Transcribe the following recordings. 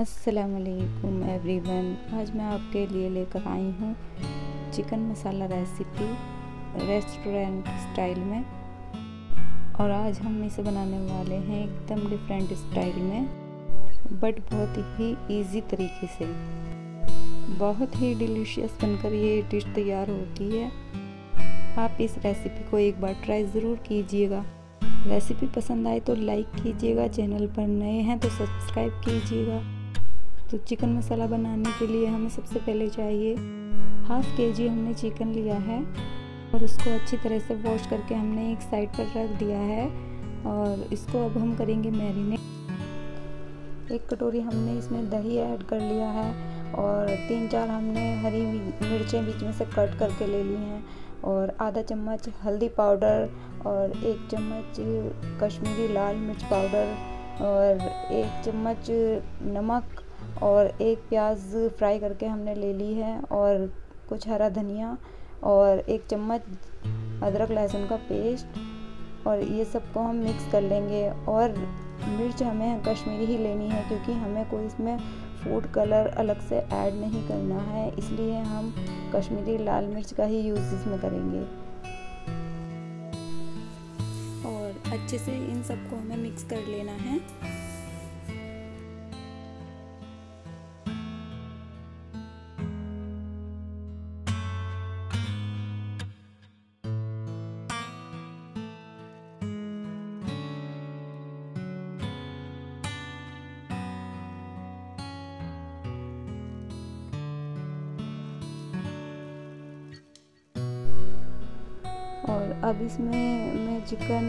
असलकुम एवरीवन आज मैं आपके लिए लेकर आई हूँ chicken masala recipe restaurant style में। और आज हम इसे बनाने वाले हैं एकदम डिफरेंट स्टाइल में बट बहुत ही इजी तरीके से। बहुत ही डिलीशियस बनकर ये डिश तैयार होती है। आप इस रेसिपी को एक बार ट्राई ज़रूर कीजिएगा। रेसिपी पसंद आए तो लाइक कीजिएगा चैनल पर नए हैं तो सब्सक्राइब कीजिएगा। तो चिकन मसाला बनाने के लिए हमें सबसे पहले चाहिए हाफ़ के जी हमने चिकन लिया है और उसको अच्छी तरह से वॉश करके हमने एक साइड पर रख दिया है और इसको अब हम करेंगे मैरिनेट। एक कटोरी हमने इसमें दही ऐड कर लिया है और तीन चार हमने हरी मिर्चें बीच में से कट करके ले ली हैं और आधा चम्मच हल्दी पाउडर और एक चम्मच कश्मीरी लाल मिर्च पाउडर और एक चम्मच नमक और एक प्याज फ्राई करके हमने ले ली है और कुछ हरा धनिया और एक चम्मच अदरक लहसुन का पेस्ट और ये सबको हम मिक्स कर लेंगे और मिर्च हमें कश्मीरी ही लेनी है क्योंकि हमें कोई इसमें फ़ूड कलर अलग से ऐड नहीं करना है, इसलिए हम कश्मीरी लाल मिर्च का ही यूज़ इसमें करेंगे। और अच्छे से इन सबको हमें मिक्स कर लेना है। अब इसमें मैं चिकन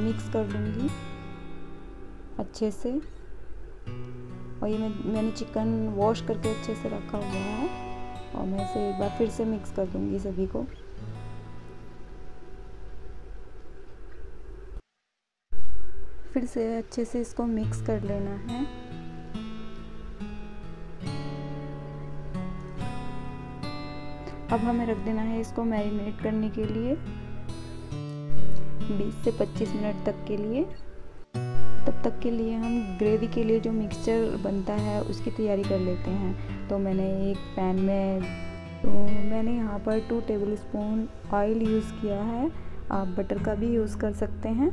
मिक्स कर लूँगी अच्छे से। और ये मैं, मैंने चिकन वॉश करके अच्छे से रखा हुआ है। और मैं इसे एक बार फिर से मिक्स कर दूँगी सभी को। फिर से अच्छे से इसको मिक्स कर लेना है। अब हमें रख देना है इसको मैरिनेट करने के लिए 20 से 25 मिनट तक के लिए। तब तक के लिए हम ग्रेवी के लिए जो मिक्सचर बनता है, उसकी तैयारी कर लेते हैं। तो मैंने एक पैन में तो मैंने यहाँ पर two tablespoon oil use किया है। आप बटर का भी यूज़ कर सकते हैं।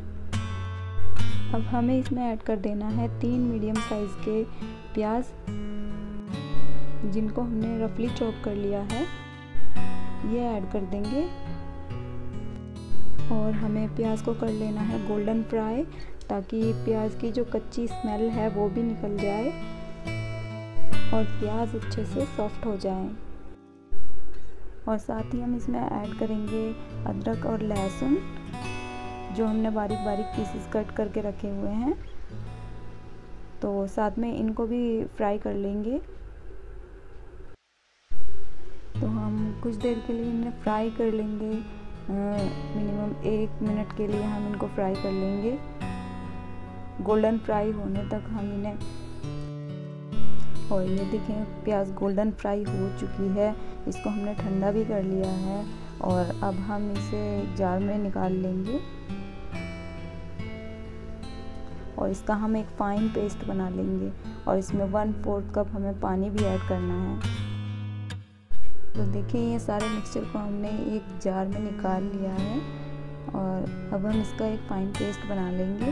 अब हमें इसमें ऐड कर देना है तीन मीडियम साइज़ के प्याज, जिनको हमने रफली चॉप कर लिया है। ये ऐड कर देंगे। और हमें प्याज को कर लेना है गोल्डन फ्राई ताकि प्याज की जो कच्ची स्मेल है वो भी निकल जाए और प्याज अच्छे से सॉफ्ट हो जाए। और साथ ही हम इसमें ऐड करेंगे अदरक और लहसुन, जो हमने बारीक बारीक पीसेस कट करके रखे हुए हैं। तो साथ में इनको भी फ्राई कर लेंगे। तो हम कुछ देर के लिए इन्हें फ्राई कर लेंगे। मिनिमम एक मिनट के लिए हम इनको फ्राई कर लेंगे। गोल्डन फ्राई होने तक हम इन्हें और ये देखें, प्याज गोल्डन फ्राई हो चुकी है। इसको हमने ठंडा भी कर लिया है और अब हम इसे जार में निकाल लेंगे। और इसका हम एक फ़ाइन पेस्ट बना लेंगे और इसमें वन फोर्थ कप हमें पानी भी ऐड करना है। तो देखिए ये सारे मिक्सचर को हमने एक जार में निकाल लिया है और अब हम इसका एक फाइन पेस्ट बना लेंगे।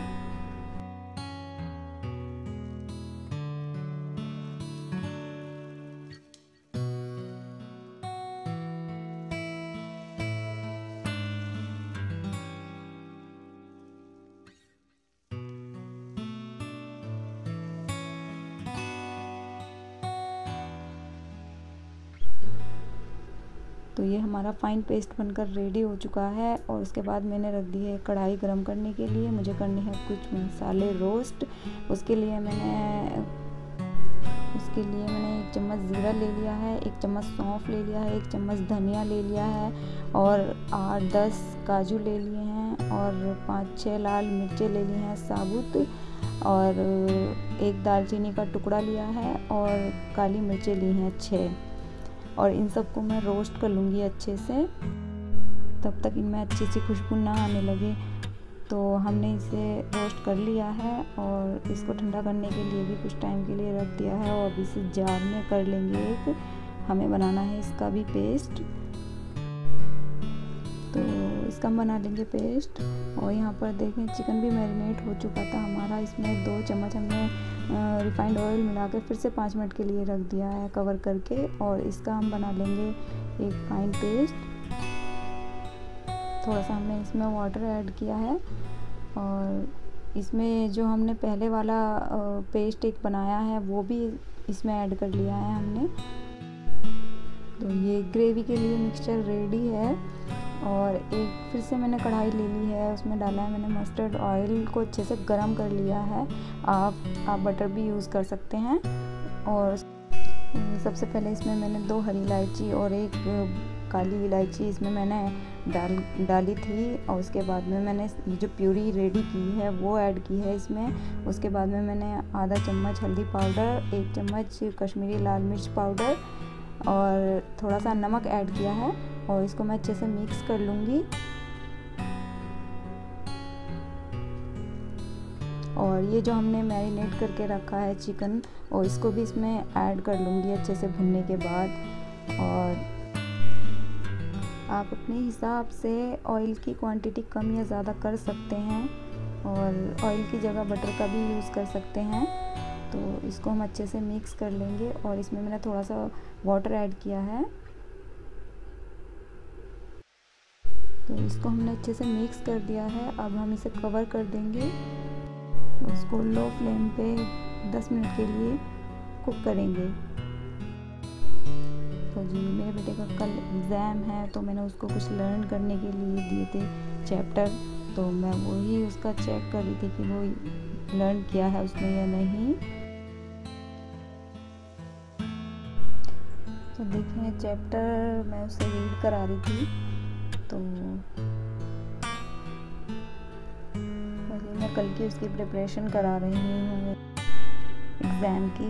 तो ये हमारा फ़ाइन पेस्ट बनकर रेडी हो चुका है और उसके बाद मैंने रख दी है कढ़ाई गरम करने के लिए। मुझे करने हैं कुछ मसाले रोस्ट उसके लिए मैंने, उसके लिए मैंने एक चम्मच ज़ीरा ले लिया है, एक चम्मच सौंफ ले लिया है, एक चम्मच धनिया ले लिया है और आठ दस काजू ले लिए हैं और पाँच छः लाल मिर्चें ले ली हैं साबुत और एक दालचीनी का टुकड़ा लिया है और काली मिर्चें ली हैं छः। और इन सबको मैं रोस्ट कर लूँगी अच्छे से। तब तक इनमें अच्छी सी खुशबू ना आने लगे। तो हमने इसे रोस्ट कर लिया है और इसको ठंडा करने के लिए भी कुछ टाइम के लिए रख दिया है और अभी इसे जार में कर लेंगे एक। हमें बनाना है इसका भी पेस्ट तो इसका हम बना लेंगे पेस्ट और यहाँ पर देखें, चिकन भी मैरिनेट हो चुका था हमारा। इसमें दो चम्मच हमने रिफाइंड ऑयल मिला के फिर से पाँच मिनट के लिए रख दिया है कवर करके और इसका हम बना लेंगे एक फाइन पेस्ट थोड़ा सा हमने इसमें वाटर ऐड किया है और इसमें जो हमने पहले वाला पेस्ट एक बनाया है, वो भी इसमें ऐड कर लिया है हमने। तो ये ग्रेवी के लिए मिक्सचर रेडी है। और एक फिर से मैंने कढ़ाई ले ली है, उसमें डाला है मैंने मस्टर्ड ऑयल को अच्छे से गर्म कर लिया है। आप आप बटर भी यूज़ कर सकते हैं। और सबसे पहले इसमें मैंने दो हरी इलायची और एक काली इलायची इसमें मैंने डाल, डाली थी। और उसके बाद में मैंने जो प्यूरी रेडी की है, वो ऐड की है इसमें। उसके बाद में मैंने आधा चम्मच हल्दी पाउडर एक चम्मच कश्मीरी लाल मिर्च पाउडर और थोड़ा सा नमक ऐड किया है। और इसको मैं अच्छे से मिक्स कर लूँगी। और ये जो हमने मैरिनेट करके रखा है चिकन और इसको भी इसमें ऐड कर लूँगी अच्छे से भुनने के बाद। और आप अपने हिसाब से ऑयल की क्वांटिटी कम या ज़्यादा कर सकते हैं, और ऑयल की जगह बटर का भी यूज़ कर सकते हैं। तो इसको हम अच्छे से मिक्स कर लेंगे, और इसमें मैंने थोड़ा सा वाटर ऐड किया है। तो इसको हमने अच्छे से मिक्स कर दिया है। अब हम इसे कवर कर देंगे। उसको लो फ्लेम पे 10 मिनट के लिए कुक करेंगे। तो जी, मेरे बेटे का कल एग्ज़ाम है तो मैंने उसको कुछ लर्न करने के लिए दिए थे चैप्टर तो मैं वही उसका चेक कर रही थी कि वो लर्न किया है उसने या नहीं। तो देखिए चैप्टर मैं उसे रीड करा रही थी। कल की उसकी प्रिपरेशन करा रही हूँ। एग्ज़ाम की।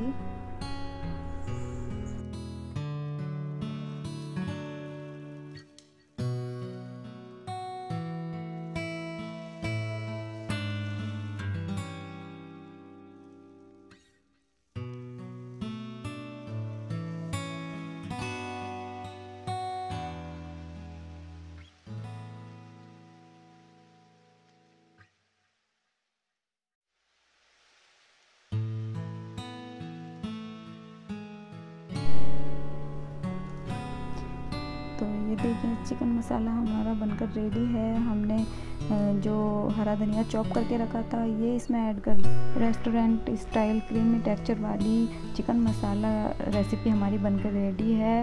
तो ये देखिए, चिकन मसाला हमारा बनकर रेडी है। हमने जो हरा धनिया चॉप करके रखा था, ये इसमें ऐड कर रेस्टोरेंट स्टाइल क्रीमी टेक्सचर वाली चिकन मसाला रेसिपी हमारी बनकर रेडी है।